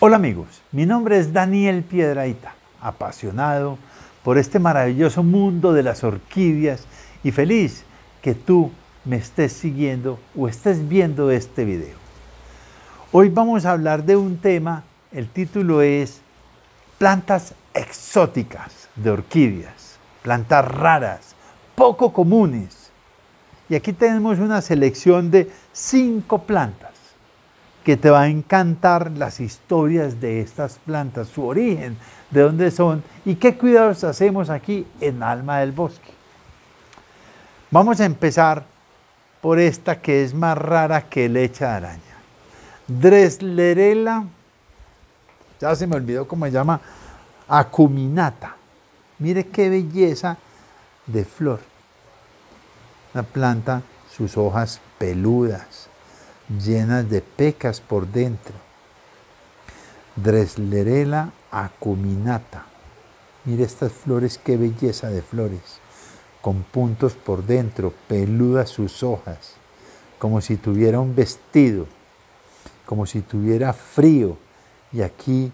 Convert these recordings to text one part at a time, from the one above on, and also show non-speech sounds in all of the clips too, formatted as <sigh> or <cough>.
Hola amigos, mi nombre es Daniel Piedraita, apasionado por este maravilloso mundo de las orquídeas y feliz que tú me estés siguiendo o estés viendo este video. Hoy vamos a hablar de un tema, el título es plantas exóticas de orquídeas, plantas raras, poco comunes. Y aquí tenemos una selección de cinco plantas que te va a encantar las historias de estas plantas, su origen, de dónde son y qué cuidados hacemos aquí en Alma del Bosque. Vamos a empezar por esta que es más rara que leche de araña. Dreslerella, ya se me olvidó cómo se llama, acuminata. Mire qué belleza de flor. Una planta, sus hojas peludas, llenas de pecas por dentro. Dreslerella acuminata. Mire estas flores, qué belleza de flores, con puntos por dentro, peludas sus hojas, como si tuviera un vestido, como si tuviera frío, y aquí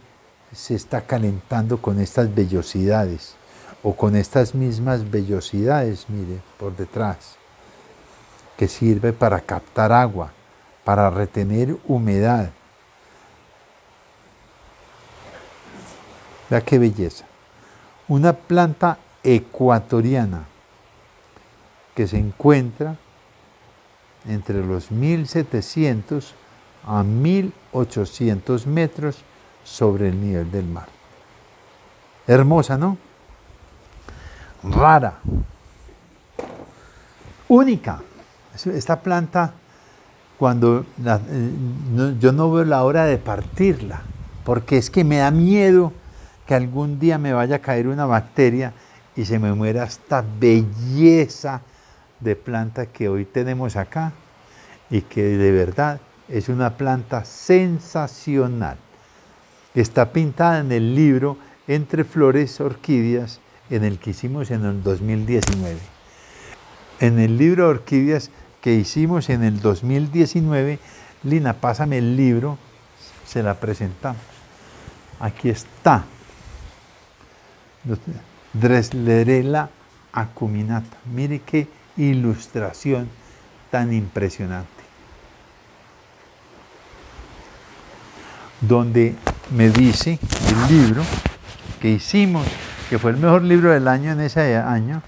se está calentando con estas vellosidades, o con estas mismas vellosidades, mire, por detrás, que sirve para captar agua, para retener humedad. Vea qué belleza. Una planta ecuatoriana que se encuentra entre los 1700 a 1800 metros sobre el nivel del mar. Hermosa, ¿no? Rara. Única. Esta planta cuando eh, yo no veo la hora de partirla, porque es que me da miedo que algún día me vaya a caer una bacteria y se me muera esta belleza de planta que hoy tenemos acá y que de verdad es una planta sensacional. Está pintada en el libro Entre Flores Orquídeas en el que hicimos en el 2019. En el libro Orquídeas que hicimos en el 2019, Lina, pásame el libro, se la presentamos. Aquí está. Dreslerella acuminata. Mire qué ilustración tan impresionante. Donde me dice el libro que hicimos, que fue el mejor libro del año en ese año,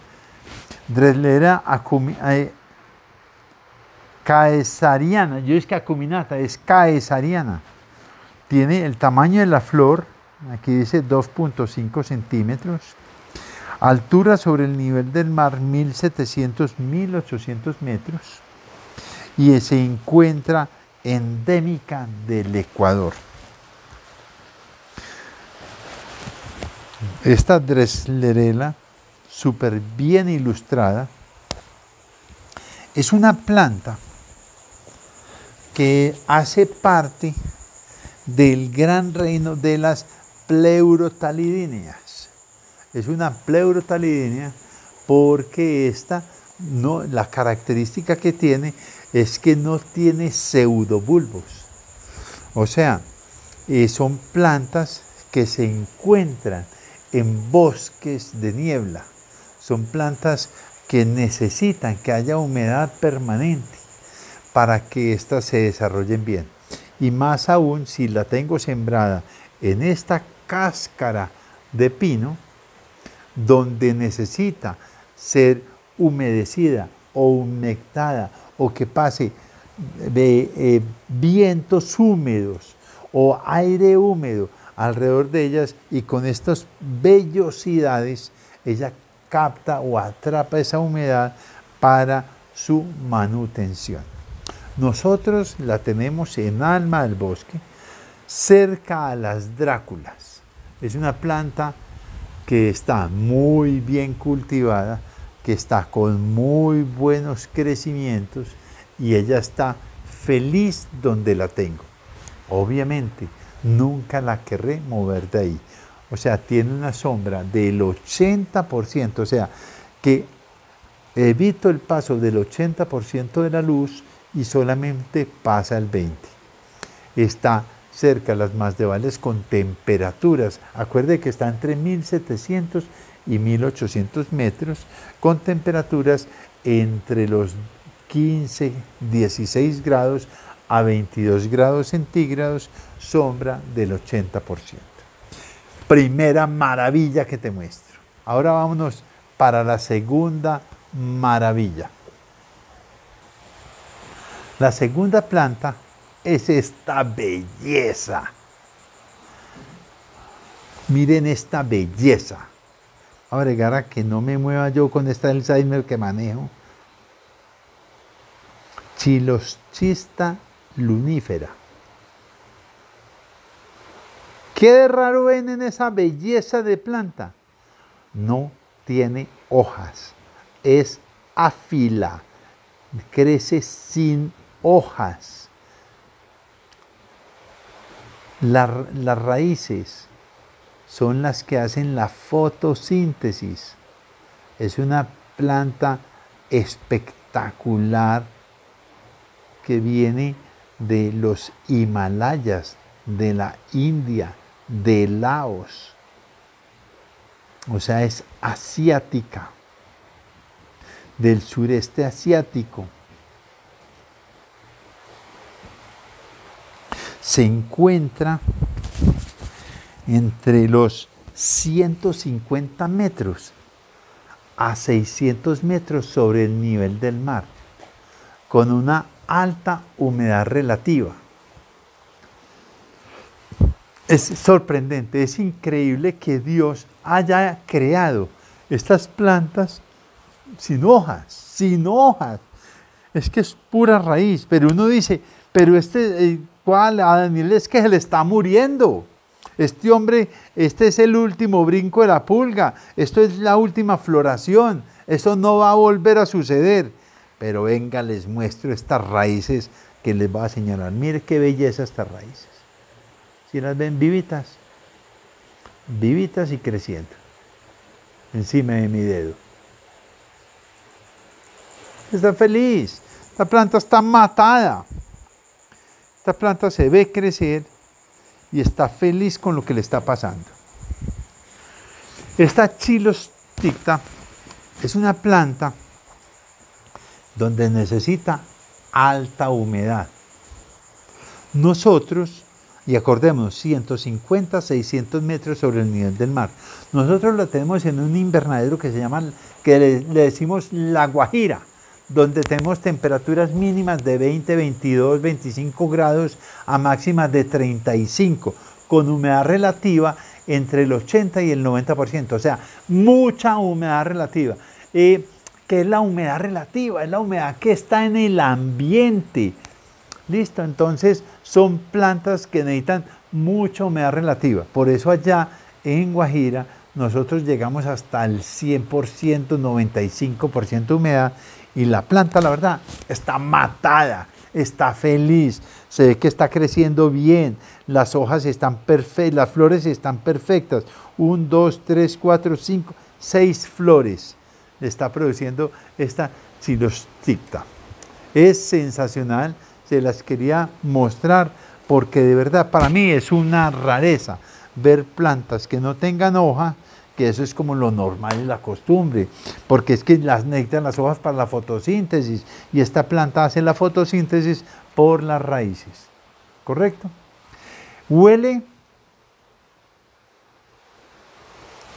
Dreslerella acuminata eh, caesariana, yo es que acuminata, es caesariana. Tiene el tamaño de la flor, aquí dice 2.5 centímetros, altura sobre el nivel del mar 1700-1800 metros y se encuentra endémica del Ecuador. Esta Dreslerella, súper bien ilustrada, es una planta que hace parte del gran reino de las pleurotalidíneas. Es una pleurotalidínea porque esta no, la característica que tiene es que no tiene pseudobulbos. O sea, eh, son plantas que se encuentran en bosques de niebla. Son plantas que necesitan que haya humedad permanente para que éstas se desarrollen bien. Y más aún si la tengo sembrada en esta cáscara de pino, donde necesita ser humedecida o humectada o que pase eh, vientos húmedos o aire húmedo alrededor de ellas y con estas vellosidades ella capta o atrapa esa humedad para su manutención. Nosotros la tenemos en Alma del Bosque, cerca a las Dráculas. Es una planta que está muy bien cultivada, que está con muy buenos crecimientos y ella está feliz donde la tengo. Obviamente, nunca la querré mover de ahí. O sea, tiene una sombra del 80%, o sea, que evito el paso del 80% de la luz y solamente pasa el 20. Está cerca, las masdevales con temperaturas. Acuerde que está entre 1700 y 1800 metros, con temperaturas entre los 15, 16 grados a 22 grados centígrados, sombra del 80%. Primera maravilla que te muestro. Ahora vámonos para la segunda maravilla. La segunda planta es esta belleza. Miren esta belleza. a agregar a que no me mueva yo con esta Alzheimer que manejo. Chiloschista lunífera. ¿Qué de raro ven en esa belleza de planta? No tiene hojas, es afila, crece sin hojas. las raíces son las que hacen la fotosíntesis. Es una planta espectacular que viene de los Himalayas, de la India, de Laos. O sea, es asiática, del sureste asiático. Se encuentra entre los 150 metros a 600 metros sobre el nivel del mar, con una alta humedad relativa. Es sorprendente, es increíble que Dios haya creado estas plantas sin hojas, sin hojas. Es que es pura raíz, pero uno dice, pero este, ¿cuál? A Daniel es que se le está muriendo. Este hombre, este es el último brinco de la pulga, esto es la última floración, eso no va a volver a suceder. Pero venga, les muestro estas raíces que les va a señalar. Mire qué belleza estas raíces. Si las ven vivitas, vivitas y creciendo, encima de mi dedo. Está feliz. Esta planta está matada. Esta planta se ve crecer y está feliz con lo que le está pasando. Esta chilosticta es una planta donde necesita alta humedad. Nosotros, y acordemos, 150, 600 metros sobre el nivel del mar. Nosotros la tenemos en un invernadero que se llama, que le, decimos La Guajira, donde tenemos temperaturas mínimas de 20, 22, 25 grados a máximas de 35, con humedad relativa entre el 80 y el 90%, o sea, mucha humedad relativa. Eh, que es la humedad relativa, es la humedad que está en el ambiente. Listo, entonces son plantas que necesitan mucha humedad relativa. Por eso allá en Guajira nosotros llegamos hasta el 100%, 95% de humedad y la planta, la verdad, está matada, está feliz, se ve que está creciendo bien, las hojas están perfectas, las flores están perfectas. Un, dos, tres, cuatro, cinco, seis flores está produciendo esta silosticta. Es sensacional, se las quería mostrar porque de verdad para mí es una rareza ver plantas que no tengan hoja, eso es como lo normal y la costumbre, porque es que las necesitan las hojas para la fotosíntesis y esta planta hace la fotosíntesis por las raíces. ¿Correcto? Huele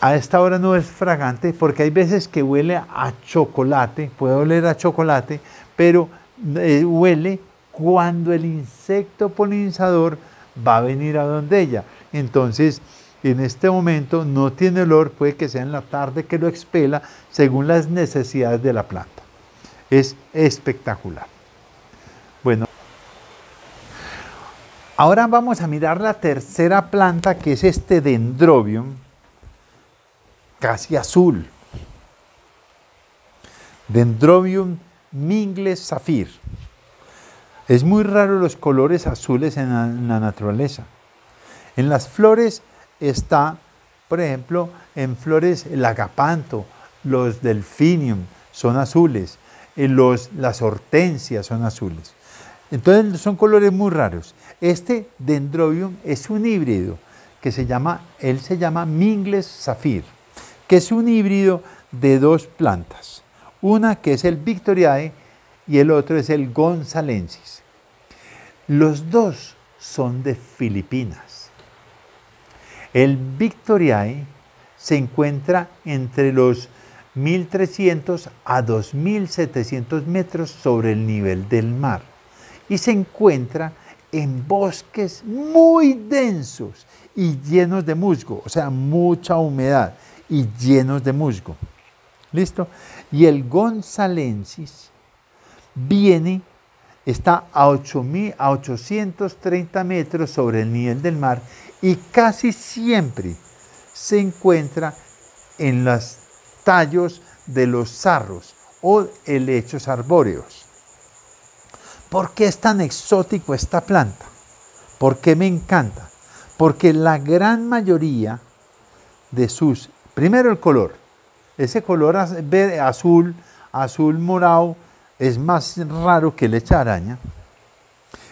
a esta hora no es fragante porque hay veces que huele a chocolate, puede oler a chocolate, pero eh, huele cuando el insecto polinizador va a venir a donde ella. Entonces, en este momento no tiene olor, puede que sea en la tarde que lo expela según las necesidades de la planta. Es espectacular. Bueno, ahora vamos a mirar la tercera planta que es este dendrobium casi azul. Dendrobium mingles zafir. Es muy raro los colores azules en la, en la, naturaleza. En las flores está, por ejemplo, en flores el agapanto, los delphinium son azules, los, las hortensias son azules. Entonces son colores muy raros. Este dendrobium es un híbrido que se llama, él se llama Mingles Zafir, que es un híbrido de dos plantas. Una que es el Victoriae y el otro es el Gonzalensis. Los dos son de Filipinas. El Victoriae se encuentra entre los 1.300 a 2.700 metros sobre el nivel del mar y se encuentra en bosques muy densos y llenos de musgo, o sea, mucha humedad y llenos de musgo. ¿Listo? Y el gonzalensis viene, está a, 8, a 830 metros sobre el nivel del mar y casi siempre se encuentra en los tallos de los zarros o helechos arbóreos. ¿Por qué es tan exótico esta planta? ¿Por qué me encanta? Porque la gran mayoría de sus, primero el color, ese color azul, azul morado, es más raro que leche araña.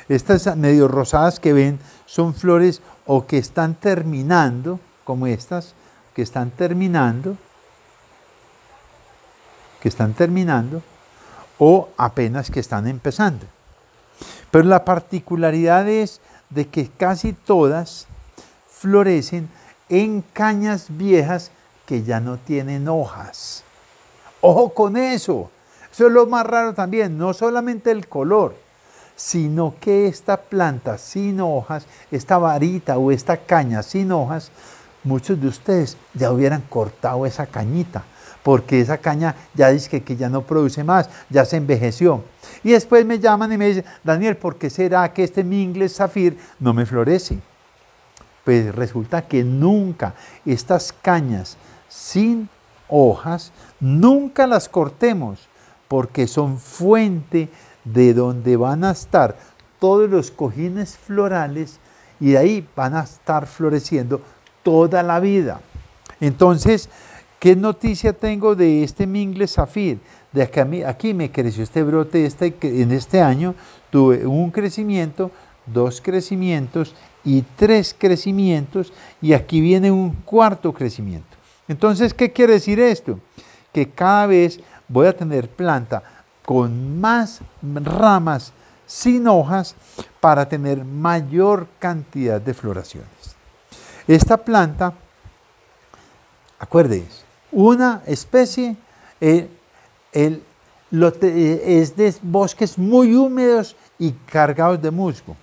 Estas medio rosadas que ven son flores o que están terminando, como estas, que están terminando, que están terminando, o apenas que están empezando. Pero la particularidad es de que casi todas florecen en cañas viejas que ya no tienen hojas. Ojo con eso. Eso es lo más raro también, no solamente el color, sino que esta planta sin hojas, esta varita o esta caña sin hojas, muchos de ustedes ya hubieran cortado esa cañita, porque esa caña ya dice que, ya no produce más, ya se envejeció. Y después me llaman y me dicen, Daniel, ¿por qué será que este Mingles Zafir no me florece? Pues resulta que nunca estas cañas sin hojas, nunca las cortemos, porque son fuente de donde van a estar todos los cojines florales y de ahí van a estar floreciendo toda la vida. Entonces, ¿qué noticia tengo de este Mingle Zafir? De aquí, aquí me creció este brote este, en este año, tuve un crecimiento, dos crecimientos y tres crecimientos y aquí viene un cuarto crecimiento. Entonces, ¿qué quiere decir esto? Que cada vez voy a tener planta con más ramas sin hojas para tener mayor cantidad de floraciones. Esta planta, acuérdense, una especie eh, eh, es de bosques muy húmedos y cargados de musgo,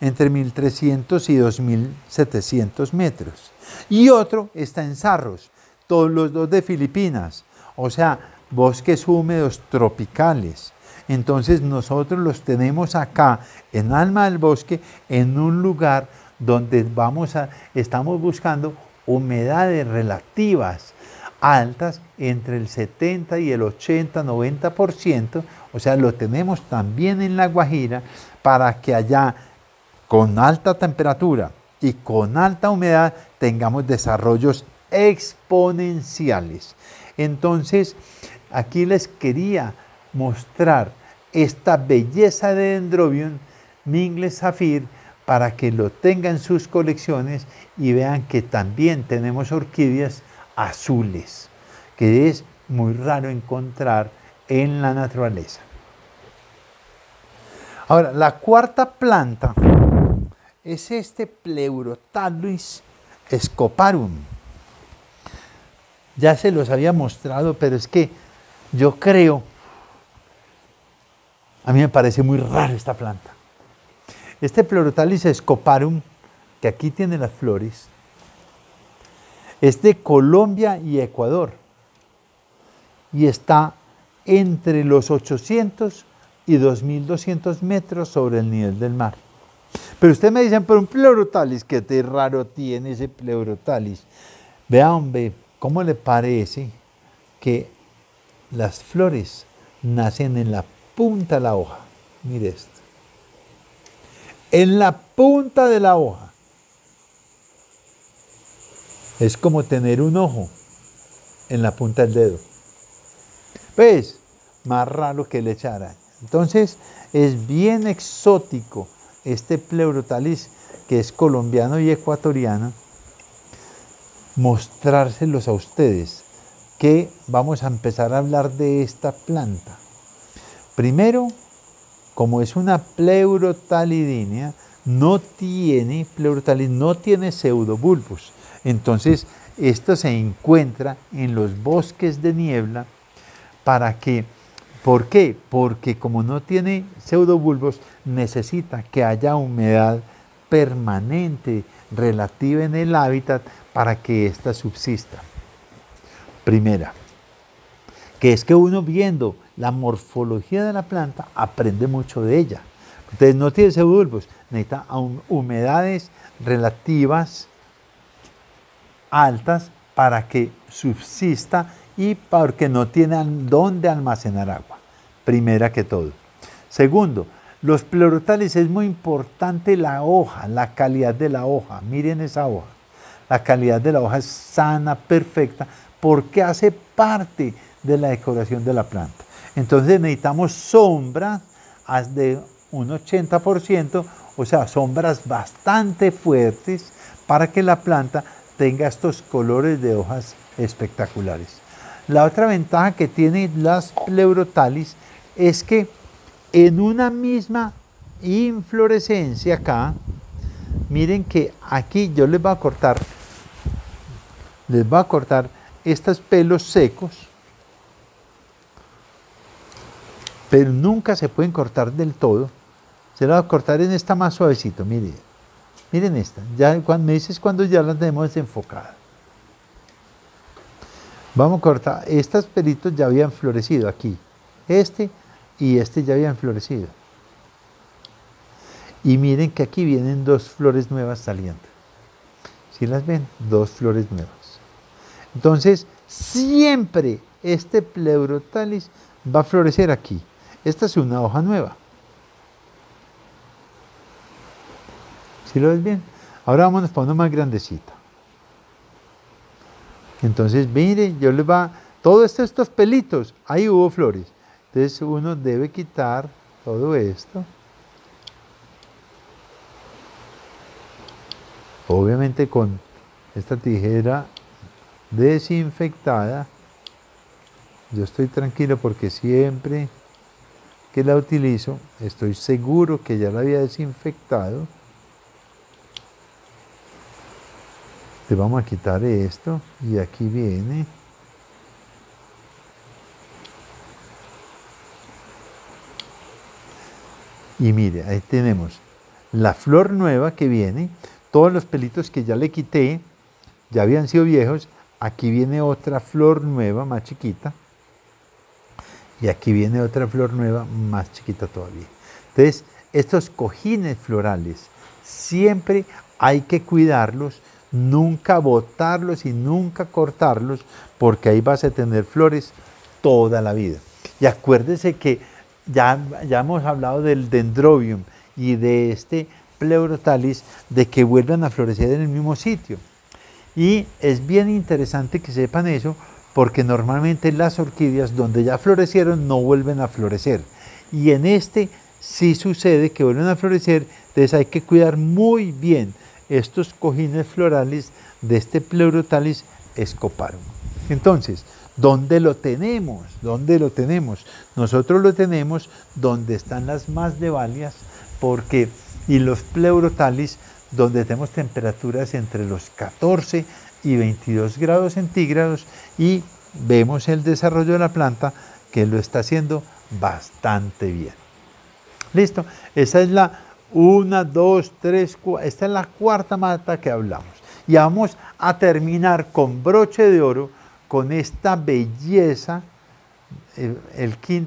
entre 1300 y 2700 metros. Y otro está en Zarros, todos los dos de Filipinas, o sea, bosques húmedos tropicales. Entonces nosotros los tenemos acá en Alma del Bosque, en un lugar donde vamos a, estamos buscando humedades relativas altas entre el 70 y el 80, 90%, o sea, lo tenemos también en La Guajira para que allá con alta temperatura y con alta humedad tengamos desarrollos exponenciales. Entonces, aquí les quería mostrar esta belleza de Dendrobium Mingles Zafir para que lo tengan en sus colecciones y vean que también tenemos orquídeas azules, que es muy raro encontrar en la naturaleza. Ahora, la cuarta planta es este Pleurotalus scoparum. Ya se los había mostrado, pero es que yo creo, a mí me parece muy raro esta planta. Este Pleurotalis scoparum, que aquí tiene las flores, es de Colombia y Ecuador y está entre los 800 y 2200 metros sobre el nivel del mar. Pero usted me dicen, pero un pleurotalis, ¿qué de raro tiene ese pleurotalis? Vea, hombre, ¿cómo le parece que las flores nacen en la punta de la hoja? Mire esto en la punta de la hoja. Es como tener un ojo en la punta del dedo. ¿Ves? Más raro que le echara. Entonces es bien exótico este pleurotalis que es colombiano y ecuatoriano, mostrárselos a ustedes, que vamos a empezar a hablar de esta planta. Primero, como es una pleurotalidínea, no tiene pleurotalis, no tiene pseudobulbos. Entonces, esto se encuentra en los bosques de niebla para que, ¿por qué? Porque como no tiene pseudobulbos, necesita que haya humedad permanente relativa en el hábitat para que ésta subsista. Primera, que es que uno viendo la morfología de la planta aprende mucho de ella. Entonces no tiene pseudobulbos, necesita humedades relativas altas para que subsista y porque no tiene dónde almacenar agua. Primera que todo. Segundo, los pleurotales es muy importante la hoja, la calidad de la hoja. Miren esa hoja. La calidad de la hoja es sana, perfecta, porque hace parte de la decoración de la planta. Entonces necesitamos sombra de un 80%, o sea, sombras bastante fuertes para que la planta tenga estos colores de hojas espectaculares. La otra ventaja que tienen las pleurotalis es que en una misma inflorescencia acá, miren que aquí yo les voy a cortar, les voy a cortar estos pelos secos, pero nunca se pueden cortar del todo. Se lo voy a cortar en esta más suavecito, miren. Miren esta, ya cuando me dices cuando ya la tenemos desenfocada. Vamos a cortar, estos pelitos ya habían florecido aquí. Este y este ya habían florecido. Y miren que aquí vienen dos flores nuevas saliendo. ¿Sí las ven? Dos flores nuevas. Entonces, siempre este pleurotalis va a florecer aquí. Esta es una hoja nueva. ¿Sí lo ves bien? Ahora vámonos para una más grandecita. Entonces, mire, yo le va, todos estos pelitos, ahí hubo flores. Entonces uno debe quitar todo esto. Obviamente con esta tijera desinfectada. Yo estoy tranquilo porque siempre que la utilizo estoy seguro que ya la había desinfectado. Le vamos a quitar esto y aquí viene Y mire, ahí tenemos la flor nueva que viene, todos los pelitos que ya le quité, ya habían sido viejos, aquí viene otra flor nueva más chiquita, y aquí viene otra flor nueva más chiquita todavía. Entonces, estos cojines florales, siempre hay que cuidarlos, nunca botarlos y nunca cortarlos, porque ahí vas a tener flores toda la vida. Y acuérdese que ya, ya hemos hablado del dendrobium y de este pleurotalis, de que vuelvan a florecer en el mismo sitio. Y es bien interesante que sepan eso, porque normalmente las orquídeas donde ya florecieron no vuelven a florecer. Y en este sí sucede que vuelven a florecer, entonces hay que cuidar muy bien estos cojines florales de este pleurotalis escoparum. Entonces, ¿Dónde lo tenemos? ¿Dónde lo tenemos? Nosotros lo tenemos donde están las más devalias, porque y los pleurotalis donde tenemos temperaturas entre los 14 y 22 grados centígrados y vemos el desarrollo de la planta que lo está haciendo bastante bien. Listo, esa es la 1, 2, 3, esta es la cuarta mata que hablamos. Y vamos a terminar con broche de oro con esta belleza,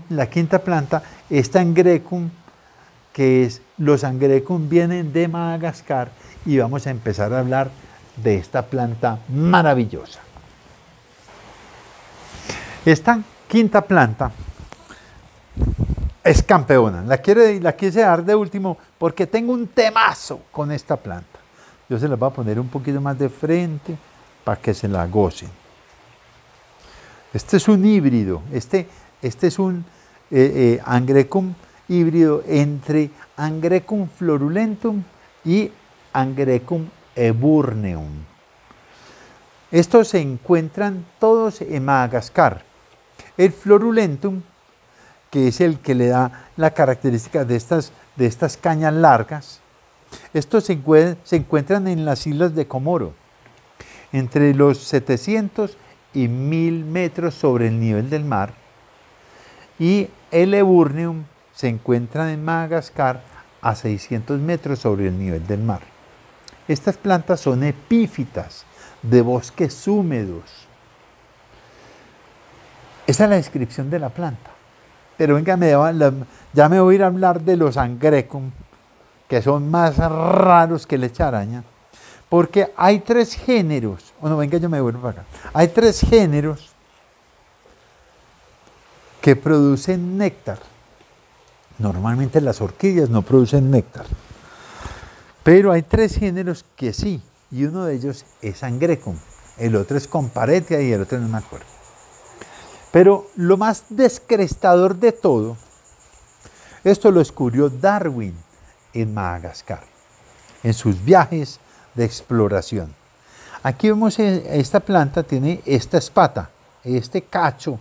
la quinta planta, esta angrecum, que es, los angrecum vienen de Madagascar y vamos a empezar a hablar de esta planta maravillosa. Esta quinta planta es campeona. La, quiero, la quise dar de último porque tengo un temazo con esta planta. Yo se la voy a poner un poquito más de frente para que se la gocen. Este es un híbrido, este, este es un, eh, Angrecum híbrido entre Angrecum florulentum y Angrecum eburneum. Estos se encuentran todos en Madagascar. El florulentum, que es el que le da la característica de estas, de estas cañas largas, estos se, se encuentran en las islas de Comoro, entre los 700 y 1000 metros sobre el nivel del mar, y el eburneum se encuentra en Madagascar a 600 metros sobre el nivel del mar. Estas plantas son epífitas de bosques húmedos. Esa es la descripción de la planta. Pero venga, ya me voy a ir a hablar de los angrecum, que son más raros que la araña, porque hay tres géneros. Bueno, venga, yo me vuelvo para acá. Hay tres géneros que producen néctar. Normalmente las orquídeas no producen néctar. Pero hay tres géneros que sí, y uno de ellos es Angrecum, el otro es Comparetia y el otro no me acuerdo. Pero lo más descrestador de todo, esto lo descubrió Darwin en Madagascar, en sus viajes de exploración. Aquí vemos eh, esta planta tiene esta espata, este cacho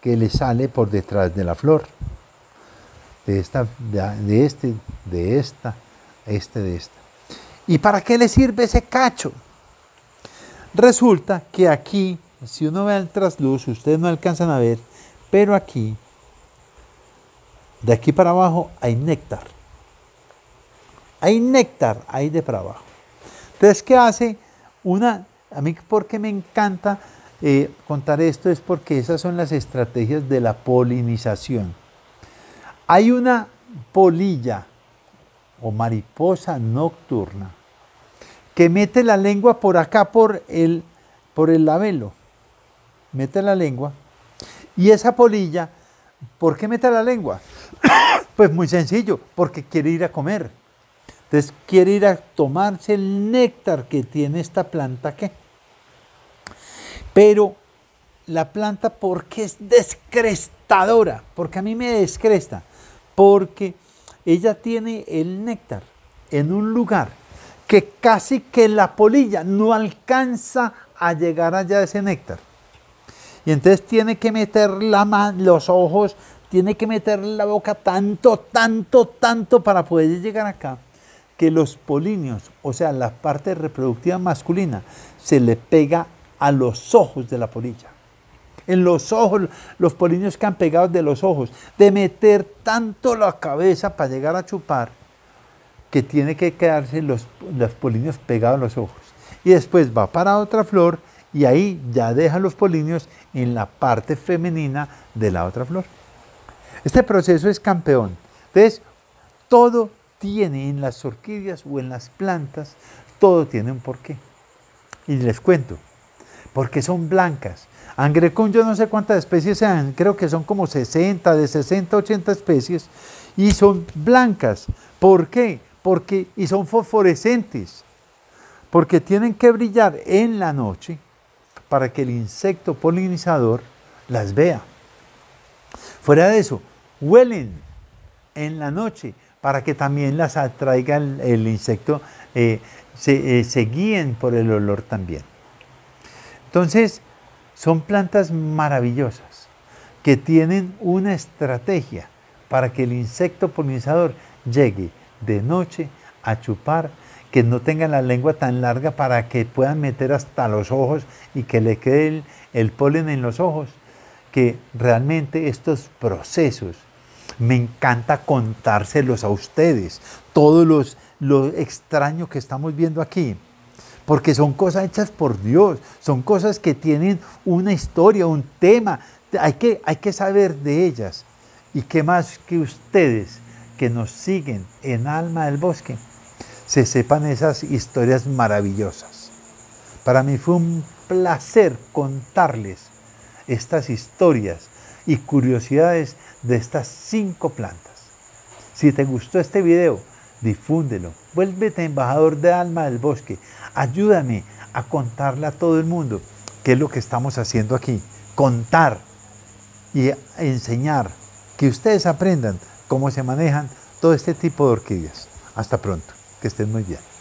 que le sale por detrás de la flor. De esta, de este, de esta, este de esta. ¿Y para qué le sirve ese cacho? Resulta que aquí, si uno ve el trasluz, ustedes no alcanzan a ver, pero aquí, de aquí para abajo, hay néctar. Hay néctar ahí de para abajo. Entonces, ¿qué hace? Una, a mí porque me encanta eh, contar esto es porque esas son las estrategias de la polinización. Hay una polilla o mariposa nocturna que mete la lengua por acá, por el, por el labelo. Mete la lengua. Y esa polilla, ¿por qué mete la lengua? <coughs> pues muy sencillo, porque quiere ir a comer. Entonces quiere ir a tomarse el néctar que tiene esta planta ¿qué? Pero la planta, ¿por qué es descrestadora? Porque a mí me descresta porque ella tiene el néctar en un lugar que casi que la polilla no alcanza a llegar allá de ese néctar. Y entonces tiene que meter la los ojos, tiene que meter la boca tanto, tanto, tanto para poder llegar acá, que los polinios, o sea, la parte reproductiva masculina, se le pega a los ojos de la polilla en los ojos, los polinios que han pegado de los ojos, de meter tanto la cabeza para llegar a chupar, que tiene que quedarse los, los polinios pegados a los ojos. Y después va para otra flor y ahí ya deja los polinios en la parte femenina de la otra flor. Este proceso es campeón. Entonces, todo tiene en las orquídeas o en las plantas, todo tiene un porqué. Y les cuento, porque son blancas, Angrecón yo no sé cuántas especies sean, creo que son como 60, de 60 a 80 especies, y son blancas. ¿Por qué? Porque, y son fosforescentes, porque tienen que brillar en la noche para que el insecto polinizador las vea. Fuera de eso, huelen en la noche para que también las atraiga el, insecto, eh, se, eh, guíen por el olor también. Entonces, son plantas maravillosas que tienen una estrategia para que el insecto polinizador llegue de noche a chupar, que no tengan la lengua tan larga para que puedan meter hasta los ojos y que le quede el, polen en los ojos, que realmente estos procesos me encanta contárselos a ustedes, todos los lo extraño que estamos viendo aquí porque son cosas hechas por Dios, son cosas que tienen una historia, un tema, hay que, hay que saber de ellas. Y qué más que ustedes que nos siguen en Alma del Bosque, se sepan esas historias maravillosas. Para mí fue un placer contarles estas historias y curiosidades de estas cinco plantas. Si te gustó este video, difúndelo, vuélvete embajador de Alma del Bosque, ayúdame a contarle a todo el mundo qué es lo que estamos haciendo aquí, contar y enseñar que ustedes aprendan cómo se manejan todo este tipo de orquídeas. Hasta pronto, que estén muy bien.